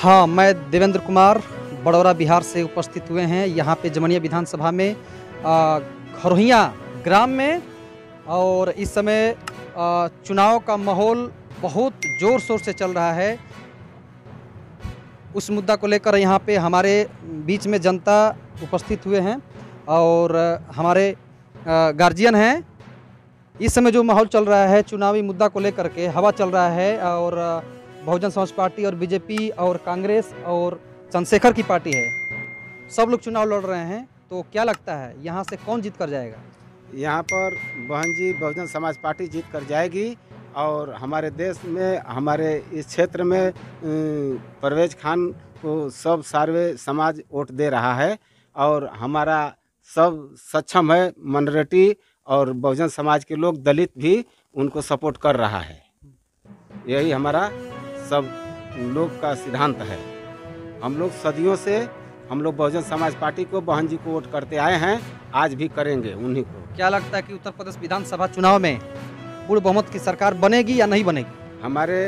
हाँ मैं देवेंद्र कुमार बड़ौरा बिहार से उपस्थित हुए हैं। यहाँ पे जमनिया विधानसभा में आ, खरोहिया ग्राम में और इस समय चुनाव का माहौल बहुत ज़ोर शोर से चल रहा है। उस मुद्दा को लेकर यहाँ पे हमारे बीच में जनता उपस्थित हुए हैं और हमारे गार्जियन हैं। इस समय जो माहौल चल रहा है चुनावी मुद्दा को लेकर के हवा चल रहा है और बहुजन समाज पार्टी और बीजेपी और कांग्रेस और चंद्रशेखर की पार्टी है। सब लोग चुनाव लड़ रहे हैं तो क्या लगता है, यहाँ से कौन जीत कर जाएगा? यहाँ पर बहन जी, बहुजन समाज पार्टी जीत कर जाएगी और हमारे देश में, हमारे इस क्षेत्र में परवेज खान को सब सार्वे समाज वोट दे रहा है और हमारा सब सक्षम है, मनरेटी और बहुजन समाज के लोग दलित भी उनको सपोर्ट कर रहा है। यही हमारा सब लोग का सिद्धांत है। हम लोग सदियों से हम लोग बहुजन समाज पार्टी को बहन जी को वोट करते आए हैं आज भी करेंगे उन्हीं को। क्या लगता है कि उत्तर प्रदेश विधानसभा चुनाव में पूर्ण बहुमत की सरकार बनेगी या नहीं बनेगी? हमारे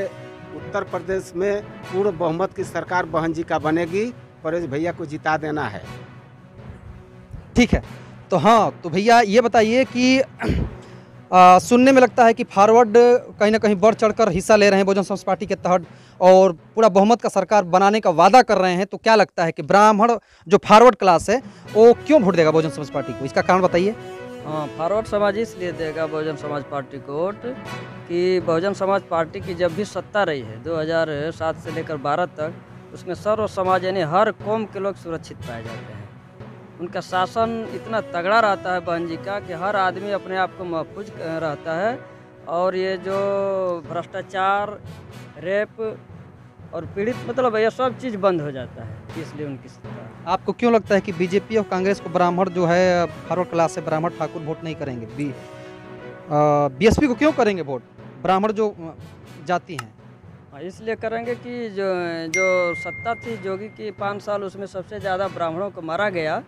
उत्तर प्रदेश में पूर्ण बहुमत की सरकार बहन जी का बनेगी परेश भैया को जिता देना है। ठीक है। तो हाँ तो भैया ये बताइए कि आ, सुनने में लगता है कि फॉरवर्ड कहीं ना कहीं बढ़ चढ़कर हिस्सा ले रहे हैं बहुजन समाज पार्टी के तहत और पूरा बहुमत का सरकार बनाने का वादा कर रहे हैं। तो क्या लगता है कि ब्राह्मण जो फॉरवर्ड क्लास है वो क्यों वोट देगा बहुजन समाज पार्टी को? इसका कारण बताइए। हाँ फॉरवर्ड समाज इसलिए देगा बहुजन समाज पार्टी को वोट कि बहुजन समाज पार्टी की जब भी सत्ता रही है 2007 से लेकर 12 तक उसमें सर्व समाज यानी हर कौम के लोग सुरक्षित पाए जाते हैं। उनका शासन इतना तगड़ा रहता है बहन जी का कि हर आदमी अपने आप को महफूज रहता है। और ये जो भ्रष्टाचार रेप और पीड़ित मतलब ये सब चीज़ बंद हो जाता है इसलिए उनकी सत्ता आपको क्यों लगता है कि बीजेपी और कांग्रेस को ब्राह्मण जो है फॉरवर्ड क्लास से ब्राह्मण ठाकुर वोट नहीं करेंगे? बी बीएसपी को क्यों करेंगे वोट? ब्राह्मण जो जाति हैं। हाँ, इसलिए करेंगे कि जो जो सत्ता थी जोगी की पाँच साल उसमें सबसे ज़्यादा ब्राह्मणों को मारा गया।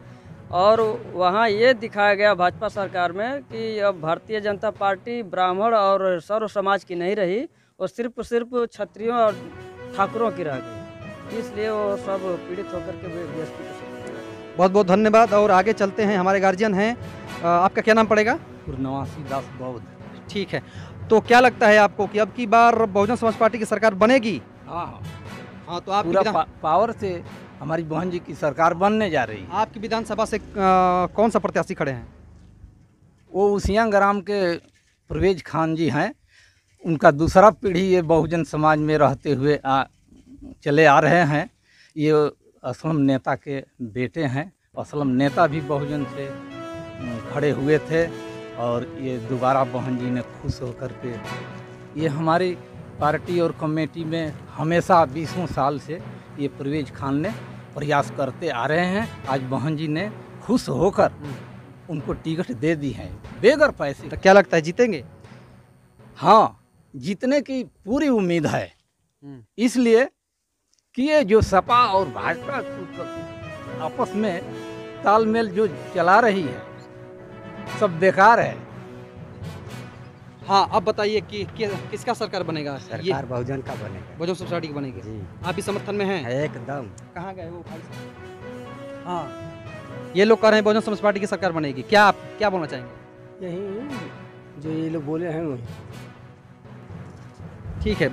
और वहाँ ये दिखाया गया भाजपा सरकार में कि अब भारतीय जनता पार्टी ब्राह्मण और सर्व समाज की नहीं रही वो सिर्फ़ सिर्फ़ क्षत्रियों और ठाकुरों की रह गई। इसलिए वो सब पीड़ित होकर के हैं। बहुत बहुत धन्यवाद और आगे चलते हैं। हमारे गार्जियन हैं। आपका क्या नाम पड़ेगा? पूर्णवासी दास बौद्ध। ठीक है। तो क्या लगता है आपको कि अब की बार बहुजन समाज पार्टी की सरकार बनेगी? हाँ हाँ। हाँ तो आप पूरा पा, पावर से हमारी बहन जी की सरकार बनने जा रही है। आपकी विधानसभा से अ, कौन सा प्रत्याशी खड़े हैं? वो उसिया ग्राम के परवेज खान जी हैं। उनका दूसरा पीढ़ी ये बहुजन समाज में रहते हुए आ, चले आ रहे हैं। ये असलम नेता के बेटे हैं। असलम नेता भी बहुजन से खड़े हुए थे और ये दोबारा बहन जी ने खुश होकर के ये हमारी पार्टी और कमेटी में हमेशा बीसों साल से ये परवेज खान ने प्रयास करते आ रहे हैं। आज बहन जी ने खुश होकर उनको टिकट दे दी है। बेगर पैसे। तो क्या लगता है जीतेंगे? हाँ जीतने की पूरी उम्मीद है। इसलिए कि ये जो सपा और भाजपा आपस में तालमेल जो चला रही है सब बेकार है। हाँ अब बताइए कि, कि किसका सरकार बनेगा? सरकार बहुजन का बनेगा। बहुजन समाज पार्टी की बनेगी? जी। आप इस समर्थन में हैं? एकदम। कहाँ गए वो भाई साहब? हाँ। ये लोग कह रहे हैं बहुजन समाज पार्टी की सरकार बनेगी। क्या आप क्या बोलना चाहेंगे? यही जो ये लोग बोले हैं वही। ठीक है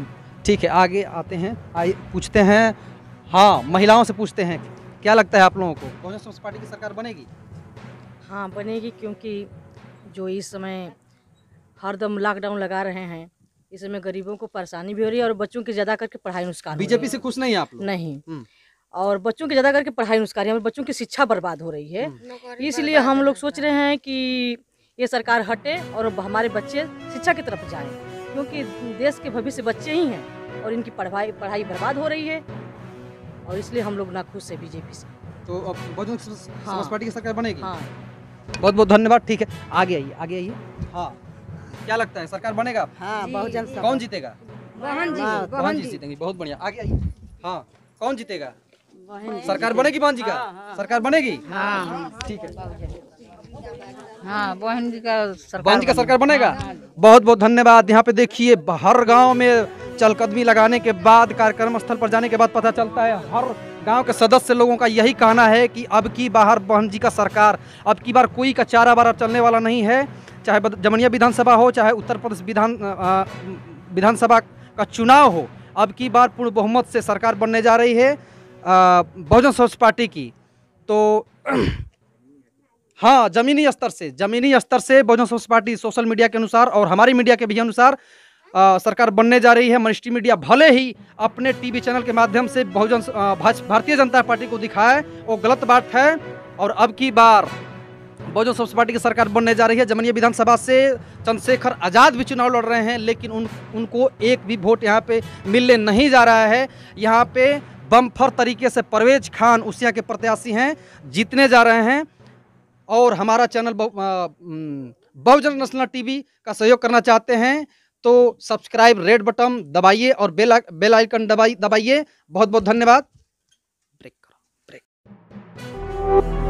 ठीक है आगे आते हैं आइए पूछते हैं। हाँ महिलाओं से पूछते हैं। क्या लगता है आप लोगों को? बहुजन समाज पार्टी की सरकार बनेगी? हाँ बनेगी क्योंकि जो इस समय हरदम लॉकडाउन लगा रहे हैं। इस समय गरीबों को परेशानी भी हो रही है और बच्चों की ज़्यादा करके पढ़ाई नुकसान बीजेपी से खुश नहीं आप लोग? नहीं। हम्म। और बच्चों की ज़्यादा करके पढ़ाई नुकसान है और बच्चों की शिक्षा बर्बाद हो रही है। इसलिए हम लोग सोच रहे हैं कि ये सरकार हटे और हमारे बच्चे शिक्षा की तरफ़ जाएँ। क्योंकि देश के भविष्य बच्चे ही हैं और इनकी पढ़ाई पढ़ाई बर्बाद हो रही है। और इसलिए हम लोग ना खुश है बीजेपी से। तो अब बहुजन समाज हाँ। पार्टी की सरकार बनेगी? हाँ। बहुत बहुत धन्यवाद। ठीक है। आगे आइए आगे आइए। हाँ। क्या लगता है सरकार बनेगा? हाँ बहुजन कौन जीतेगा? बहन जी। बहन बहन जी जी। जीतेंगे? बहुत बढ़िया। आगे आइए। हाँ कौन जीतेगा? सरकार बनेगी बहन जी का? सरकार बनेगी? हाँ। ठीक है। हाँ बहन जी का सरकार बहन जी का सरकार बनेगा? हाँ, बहुत बहुत धन्यवाद। यहाँ पे देखिए हर गाँव में चलकदमी लगाने के बाद कार्यक्रम स्थल पर जाने के बाद पता चलता है हर गाँव के सदस्य लोगों का यही कहना है कि अब की बाहर बहन जी का सरकार अब की बार कोई का चारा बार चलने वाला नहीं है। चाहे जमनिया विधानसभा हो चाहे उत्तर प्रदेश विधान विधानसभा का चुनाव हो अब की बार पूर्ण बहुमत से सरकार बनने जा रही है बहुजन समाज पार्टी की। तो हाँ जमीनी स्तर से जमीनी स्तर से Bahujan Samaj party social media के अनुसार और हमारी मीडिया के भी अनुसार अ, सरकार बनने जा रही है। मनिस्ट्री मीडिया भले ही अपने टीवी चैनल के माध्यम से बहुजन भारतीय जनता पार्टी को दिखाए वो गलत बात है। और अब की बार बहुजन समाज पार्टी की सरकार बनने जा रही है। जमनिया विधानसभा से चंद्रशेखर आज़ाद भी चुनाव लड़ रहे हैं, लेकिन उन, उनको एक भी वोट यहाँ पे मिलने नहीं जा रहा है। यहाँ पे बम्फर तरीके से परवेज खान उसिया के प्रत्याशी हैं, जीतने जा रहे हैं। और हमारा चैनल बहुजन नेशनल टीवी का सहयोग करना चाहते हैं तो सब्सक्राइब रेड बटन दबाइए और बेल बेल आइकन दबाइए। बहुत बहुत धन्यवाद। ब्रेक करो, ब्रेक।